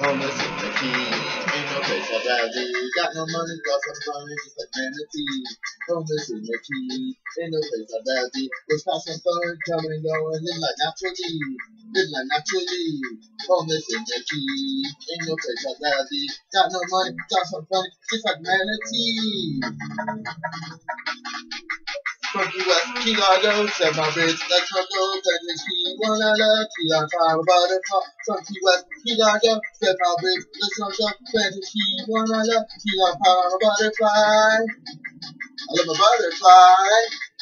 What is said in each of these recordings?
Homeless in the keys, valley. Got no money, got some money, just like manatee. In the keys, ain't no place for valley. Let's have some fun, coming and going, live like naturally. Live like naturally. In the keys, ain't no place for valley. Got no money, got some funny, just like manatee. Funky West, Largo, set my bridge, go go, Bentley Key, one I love, Key on fire, butterfly. Funky West, Largo, set my bridge, go go, Bentley Key, one I love, Key on fire, butterfly. I love a butterfly.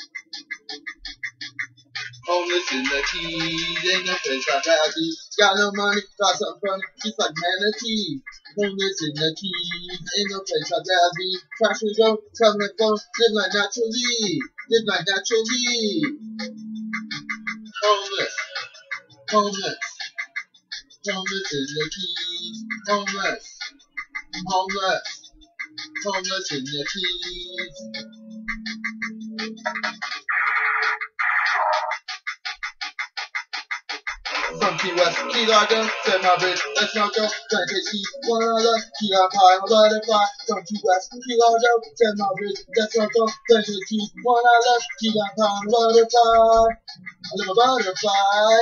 Homeless in the keys, ain't no place like happy. Got no money, got some funny, just like manatee. Homeless in the keys, ain't no place like happy. Crash and go, come and go, live like naturally, live like naturally. Homeless, homeless, homeless in the keys, homeless, homeless, homeless in the keys. Key West, Key Largo, set my bridge, let's not go, trying to see one another, Key on high, a butterfly. Key West, Key Largo, set my bridge, let's not go, trying to see one another, Key on high, a butterfly. I live a butterfly.